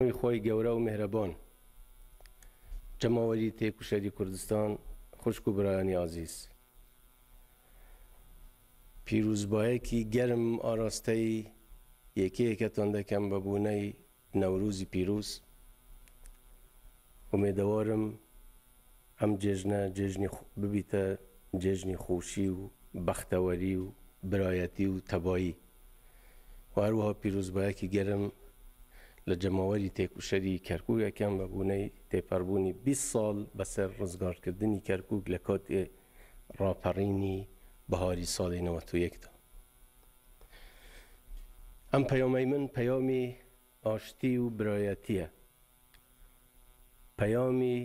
نوی خۆی گەورە و میهرەبۆن. جەماوەری تێکوشەری کوردستان خوشک و برایانی ئازیز. پیروزبایەکی گەرم ئاراستەی یەکەیەکەتان دەکەم بە بونەی نەوروزی پیروز. ئومێدەوارم. ئەم جێژنە جێژنی ببیتە جێژنی خۆشی و بەختەوەری و برایەتی و تەبایی و هەروەها پیرۆزبایەکی گەرم لە جەماوەری تێکوشەری کەرکوک ئەکەم بە بونەی تێپەربوونی بیست ساڵ بەسەر ڕزگارکردنی کەرکوک لە کاتی ڕاپەڕینی بەهاری ساڵی نەوەد و یەک دا. ئەم پەیامەی من پەیامی ئاشتی و برایەتییە، پەیامی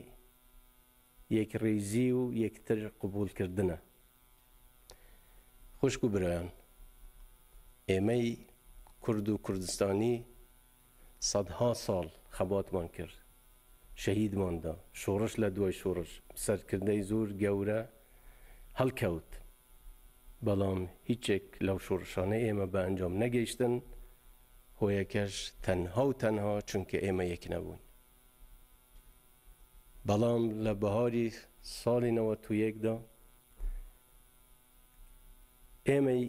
یەکڕیزی و یەکتر قبووڵکردنە. خوشک و برایان، ئێمەی کورد و کوردستانی سەدها ساڵ خەباتمان کرد، شەهیدمان دا، شۆڕش لە دوای شۆڕش سەرکردەی زۆر گەورە هەڵکەوت، بەڵام هیچێک لەو شۆڕشانەی ئێمە بە ئەنجام نەگەیشتن، هۆیەکەش تەنها و تەنها چونکە ئێمە یەک نەبوون. بەڵام لە بەهاری ساڵی نەوەت و یەکدا ئێمەی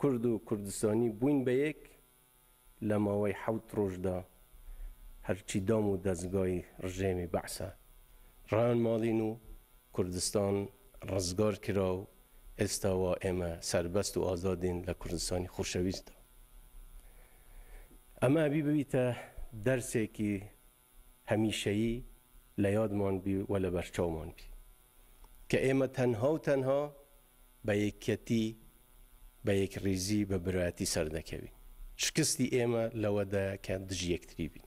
کورد و کوردستانی بووین بە یەک لە ماوەی حەوت ڕۆژدا هەرچی دام و دەزگای ڕژێمی بەعسە ڕانماڵین و کوردستان ڕزگار کرا و ئێستا وا ئێمە سەربەست و ئازادین لە کوردستانی خۆشەویستدا. ئەمە ئەبی ببیتە دەرسێکی هەمیشەیی لە یادمان بی و لە بەرچاومان بی کە ئێمە تەنها و تەنها بە یەکیەتی، بە یەکڕیزی، بە برایەتی سەردەکەوین. شکستی ئێمە لەوەدایە کە دژی یەکتری بین.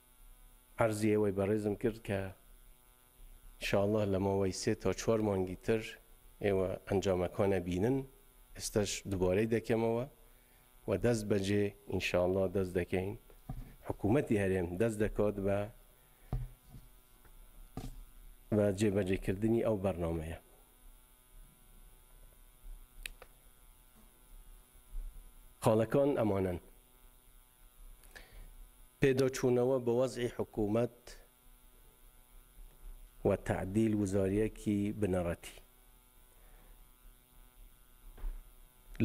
عەرزی ئەوەی بەڕێزم کرد کە ان شاء اللە لە ماوەی سێ تا چوار مانگی تر ئێوە ئەنجامەکان ئەبینن، ئێستەش دوبارەی دەکەمەوە و دەست بەجێ ان شاء اللە دەست دەکەین حکوومەتی هەرێم دەست دەکات بە بە جێبەجێکردنی ئەو بەرنامەیە. خاڵەکان ئەمانەن. پێداچوونەوە بە وەزعی حکوومەت و تەعدیل وزاریەکی بنەڕەتی.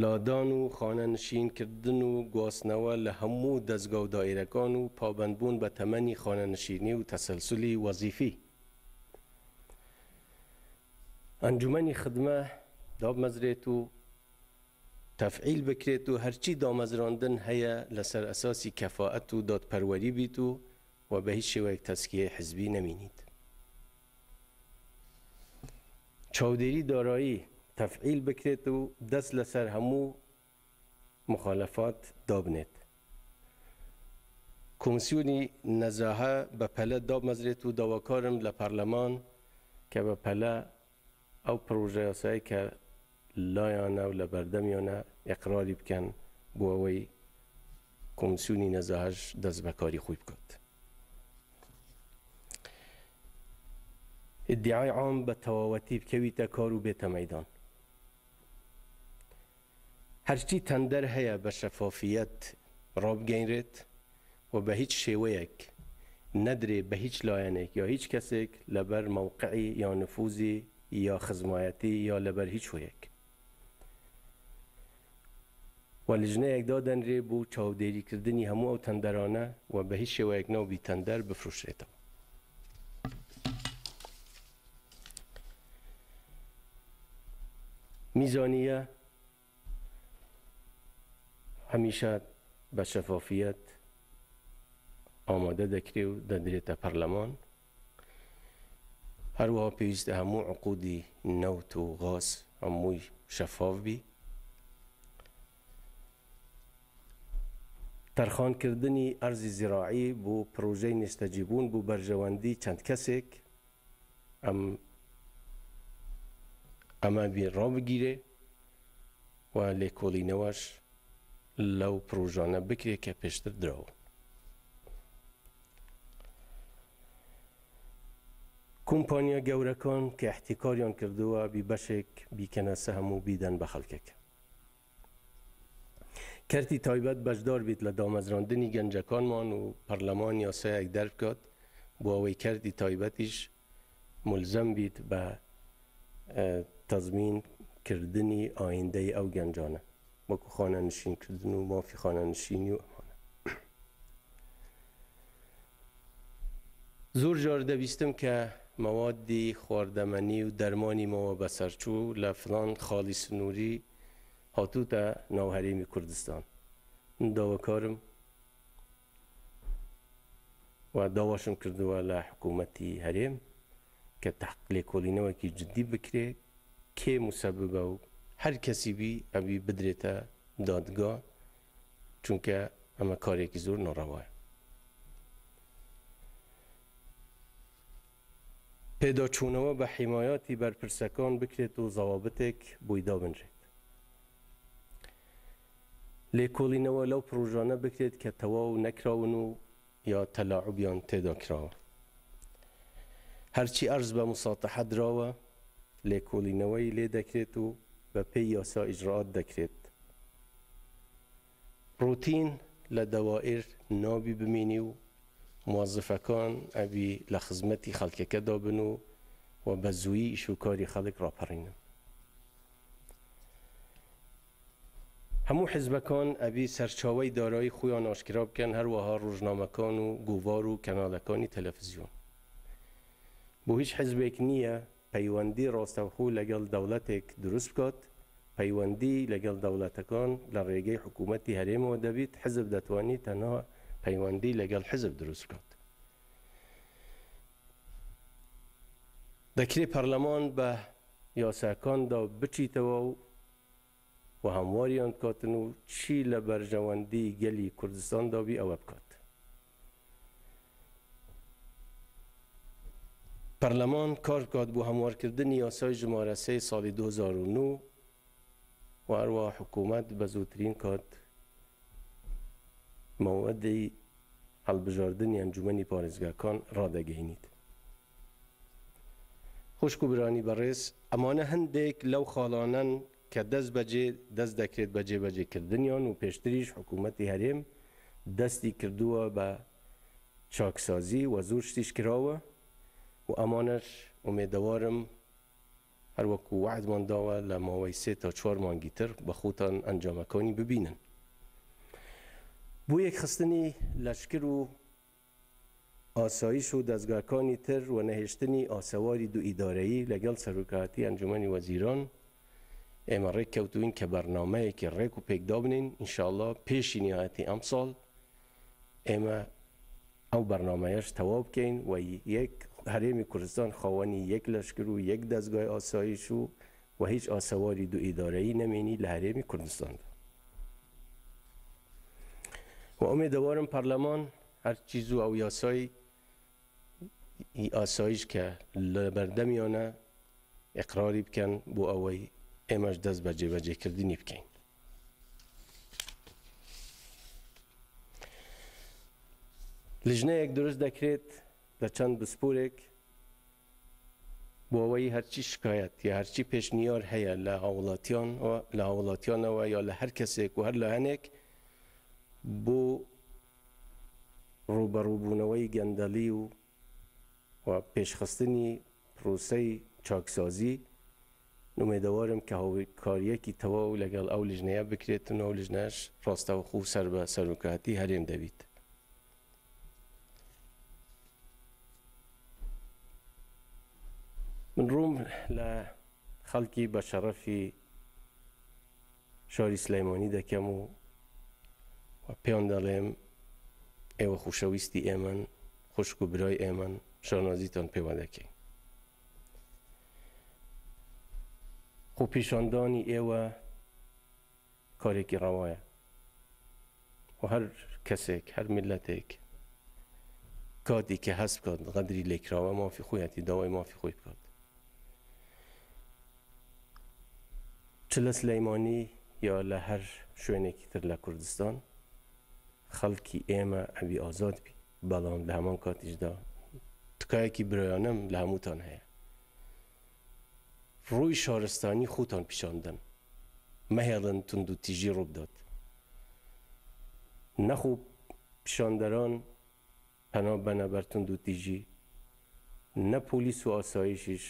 لادان و خانەنشین کردن و گواستنەوە لە هەموو دەزگا و دائیرەکان و پابەند بوون بە تەمەنی خانەنشینی و تەسەلسولی وەزیفی. ئەنجومەنی خدمە دابمەزرێت و تەفعیل بکرێت و هەرچی دامەزراندن هەیە لەسەر ئەساسی کەفائەت و دادپەروەری بیت و و بەهیچ شێوەیەک تەزکیەی حزبی نەمینیت. چاودێری دارایی تەفعیل بکرێت و دەست لەسەر هەموو مخالەفات دابنێت. کۆمسیۆنی نەزاهە بەپەلە دابمەزرێت و داواکارم لە پەرلەمان کە بەپەلە ئەو پڕۆژە یاسایەی کە لایانە و لە بەردەمیانە ئیقراری بکەن بۆ ئەوەی کۆمسیۆنی نەزاهەش دەست بە کاری خۆی بکات. ئیدیعای عام بە تەواوەتی بکەویتە کار و بێتە مەیدان. هەرچی تەندەر هەیە بە شەفافییەت ڕابگەینرێت و بە هیچ شێوەیەک نەدرێ بە هیچ لایەنێک یا هیچ کەسێک لەبەر مەوقعی یا نفوزی یا خزمایەتی یا لەبەر هیچ هۆیەک و لجنەیەک دادەنرێ بۆ چاودێری کردنی هەموو ئەو تەندەرانە و بە هیچ شێوەیەک ناوبی تەندەر بفروشرێتەوە. میزانیە هەمیشە بە شەفافیەت ئامادە دەکرێ و دەدرێتە پەرلەمان هەروەها پێویستە هەموو عقودی نەوت و غاز هەمووی شەفاف بی تەرخانکردنی ئەرزی زیراعی بۆ پرۆژەی نێشتەجیبوون بۆ بەرژەوەندی چەند کەسێک ئەم ئەمە بیر ڕابگیرێ و لێکۆڵینەوەش لەو پرۆژانە بکرێت کە پێشتر دراوە کۆمپانیا گەورەکان کە احتیکاریان کردووە بی بەشێک بیکەنە سەهم و بیدەن بە خەڵکێک کەرتی تایبەت بەشدار بیت لە دامەزراندنی گەنجەکانمان و پەرلەمان یاسایەک دەربکات بۆ ئەوەی کەرتی تایبەتیش مولزەم بیت بە تەزمین کردنی ئایندەی ئەو گەنجانە وەکو خانە نشین کردن و مافی خانە نشینی و ئەمانە زۆر جار دەبیستم کە مەوادی خواردەمەنی و دەرمانی مەوە بەسەرچوو لە فلان خاڵی سنووری هاتووتە ناو هەرێمی کوردستان من داواکارم و داواشم کردووە لە حکوومەتی هەرێم کە تەحق لێکۆڵینەوەکی جددی بکرێ کێ موسەببە و هەر کەسی بی ئەبی بدرێتە دادگا چونکە ئەمە کارێکی زۆر ناڕەوایە. پێداچوونەوە بە حیمایەتی بەرپرسەکان بکرێت و زەوابتێک بۆی دابنرێت. لێکۆڵینەوە لەو پڕۆژانە بکرێت کە تەواو نەکراون و یا تەلاعوبیان تێدا کراوە. هەرچی ئەرز بە موساتەحە دراوە لێکۆڵینەوەی لێ دەکرێت و بەپێی یاسا ئیجرائات دەکرێت. ڕوتین لە دەوائیر نۆبی بمینی و موەزفەکان ئەبی لە خزمەتی خەڵکەکە دابن و و بە زوویی ئیش و کاری خەڵک ڕاپەڕینن. هەموو حزبەکان ئەبی سەرچاوەی دارایی خویان ئاشکرا بکەن هەروەها ڕوژنامەکان و گۆڤار و کەنالەکانی تەلەفزیۆن. بۆ هیچ حزبێک نییە پەیوەندی ڕۆستەمخو لەگەڵ دەوڵەتێک دروست بکۆت، پەیوەندی لەگەڵ دەوڵەتەکۆن لە ڕێگەی حکوومەتی هەرێمەوە دەبیت، حزب دەتوانی تەنها پەیوەندی لەگەڵ حزب دروست بکۆت. دەکرێ پەڕلەمان بە یاساکاندا بچیتەوە و و هەم وەریان کەوتن و چی لە بەرژەوەندی گەلی کوردستان دا بی ئەوە بکات. پەرلەمان کار بکات بۆ هەموارکردنی یاسای ژمارە سێی ساڵی دوو هەزار و نۆ و هەروەها حکوومەت بە زووترین کات مەوعدی هەڵبژاردنی ئەنجوومەنی پارێزگاکان ڕادەگەینیت. خوشک و برانی بەڕێز، ئەمانە هەندێک لەو خاڵانەن کە دەست بەجێ دەست دەکرێت بە جێبەجێ کردنیان و پێشتریش حکوومەتی هەرێم دەستی کردووە بە چاکسازی و زۆر شتیش کراوە و ئەمانەش ئومێدەوارم هەر وەکوو وەعدمان داوە لە ماوەی سێ تا چوار مانگی تر بە خۆتان ئەنجامەکانی ببینن بۆ یەکخستنی لەشکر و ئاسایش و دەزگاکانی تر و نەهێشتنی ئاسەواری دوو ئیدارەیی لەگەڵ سەرۆکایەتی ئەنجومەنی وەزیران ئێمە ڕێک کەوتووین کە بەرنامەیەکی ڕێک و پێک دابنێین ئینشاڵا پێشی نیهایەتی ئەمساڵ ئێمە ئەو بەرنامەیەش تەواو بکەین و یەک هەرێمی کوردستان خاوەنی یەک لەشکر و یەک دەزگای ئاسایش و و هیچ ئاسەواری دوو ئیدارەیی نەمێنی لە هەرێمی کوردستاندا. و ئومێدەوارم پەرلەمان هەرچی زوو ئەو یاسای ی ئاسایش کە لە بەردەمیانە ئیقراری بکەن بۆ ئەوەی ئێمەش دەست بە جێبەجێکردنی بکەین. لیژنەیەک دروست دەکرێت لە چەند بسپورێک بۆوەی هەرچی شکایەت یا هەرچی پێشنیار هەیە لە هاوڵاتیان و لە هاوڵاتیانەوە یا لە هەر کەسێک و هەر لایەنێک بۆ ڕووبەڕووبوونەوەی گەندەڵی و و پێشخستنی پڕوسەی چاکسازی نومێدەوارم کە هاوکاریەکی تەواو لەگەڵ ئەو لجنەیە بکرێتن و ئەو لجنەش ڕاستەوخو سەر بە سەرۆکایەتی هەرێم دەبیت. من ڕووم لە خەڵکی بەشەڕەفی شاری سلەیمانی دەکەم و پێیان دەڵێم ئێوە خوشەویستی ئێمەن خوشک و برای ئێمەن شانازیتان پێوە دەکەین خۆپیشاندانی ئێوە کارێکی ڕەوایە و هەر کەسێک، هەر میللەتێک کاتێک کە هەست بکات غەدری لێکراوە مافی خۆیەتی داوای مافی خۆی بکات. چ لە سلەیمانی یا لە هەر شوێنێکی تر لە کوردستان خەڵکی ئێمە ئەبی ئازاد بی، بەڵام لە هەمان کاتیشدا تکایەکی برایانەم لە هەمووتان هەیە. ڕووی شارستانی خوتان پیشان دەن مەهێڵن توندو تیژی ڕووبدات نەخو پیشاندەران پەنا بەنە بەر توندو تیژی نە پۆلیس و ئاسایشیش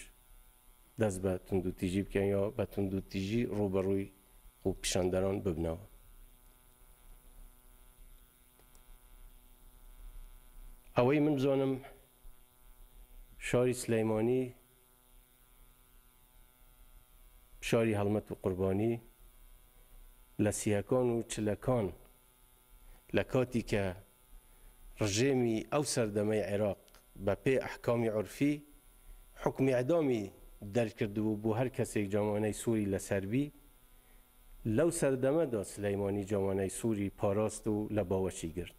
دەست بە توندو تیژی بکەن یا بە توندو تیژی ڕووبەڕووی خو پیشاندەران ببنەوە ئەوەی من بزانم شاری سلیمانی شاری هەڵمەت و قوربانی لە سیەکان و چلەکان لە کاتی کە ڕژێمی ئەو سەردەمەی عێراق بە پێ ئەحکامی عورفی حوکمی ئیعدامی دەرکردبوو بۆ هەر کەسێک جامانەی سووری لە سەر بی لەو سەردەمەدا سلیمانی جامانەی سووری پاراست و لە باوەشی گرت.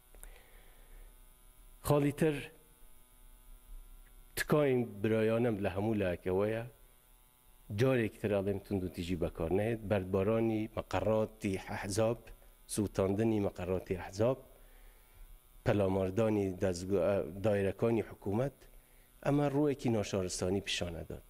خاڵی تر، تکایەم برایانەم لە هەموو لایەکەوەیە جارێکی تر ئەڵێم توندوتیژی بەکار نەهێت، بەردبارانی مەقەڕاتی ئەحزاب، سووتاندنی مەقەڕاتی ئەحزاب، پەلاماردانی دایرەکانی حکوومەت، ئەمە ڕووێکی ناشارستانی پیشان ئەدات.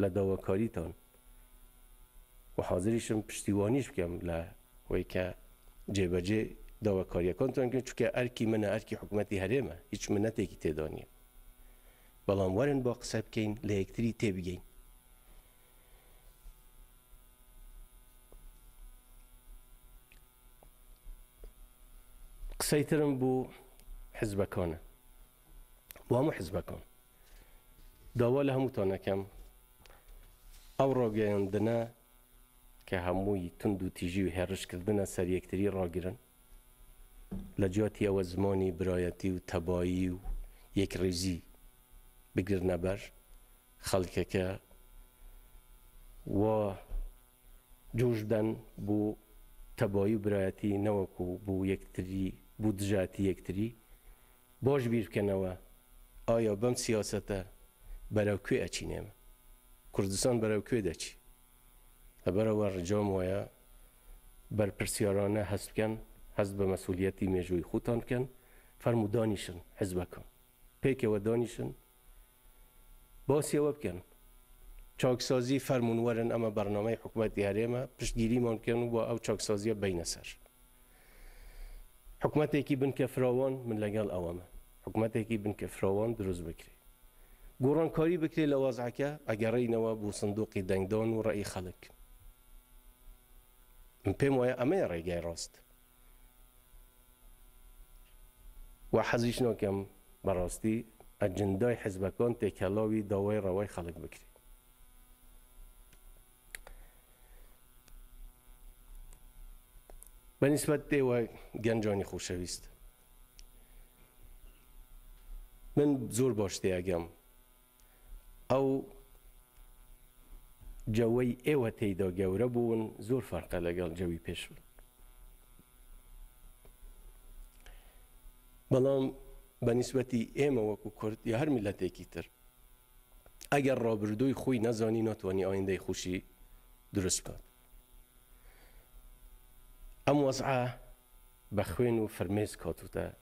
لە داواکاریتان و حازریشم پشتیوانیش بکەم لە وەی کە جێبەجێ داواکاریەکانتان کەن چونکە ئەرکی منە ئەرکی حکومەتی هەرێمە هیچ منەتێکی تێدا نیە بەڵام وەرن با قسە بکەین لە یەکتری تێبگەین قسەی ترم بوو حزبەکانە بۆ هەموو حزبەکان داوا لە هەمووتان ئەکەم ئەو ڕاگەیاندنە کە هەمووی توندوتیژی و هێڕشکردنە سەر یەکتری ڕاگرن، لە جیاتی ئەوە زمانی برایەتی و تەبایی و یەکڕیزی بگرنە بەر، خەڵکەکە وا جۆش بدەن بۆ تەبایی و برایەتی نەوەکو بۆ یەکتری بۆ دژایەتی یەکتری، باش بیر بکەنەوە ئایا بەم سیاسەتە بەرەو کوێ ئەچین ئێمە؟ کوردستان بەرەو کوێ دەچی؟ لەبەرئەوە ڕجام وایە بەرپرسیارانە هەست بکەن، هەست بە مەسئولیەتی مێژووی خوتان بکەن، فەرموو دانیشن حزبەکان پێکەوە دانیشن، باسی ئەوە بکەن چاکسازی فەرموون وەرن ئەمە بەرنامەی حکومەتی هەرێمە پشتگیریمان بکەن و با ئەو چاکسازیە بینە سەر حکومەتێکی بنکە فراوان من لەگەڵ ئەوەمە حکومەتێکی بنکە فراوان دروست بکرێت گۆڕانکاری بکرێت لە وازعەکە ئەگەڕینەوە بۆ سندوقی دەنگدان و ڕێی خەڵک من پێم وایە ئەمەیە ڕێگای ڕاست وە حەزیش ناکەم بەڕاستی ئەجندای حزبەکان تێکەلاوی داوای ڕەوای خەڵک بکری. بە نیسبەت ئێوە گەنجانی خۆشەویست من زۆر باش تێئەگەم ئەو جەوەی ئێوە تێیدا گەورە بوون زۆر فەرقە لەگەڵ جەوی پێش من بەڵام بە نیسبەتی ئێمە وەکو کورد یا هەر میلەتێکی تر ئەگەر ڕابردووی خۆی نەزانی ناتوانانی ئایندەی خوشی دروست بکات ئەم وەزعە بە خوێن و فرمێز کاتوتە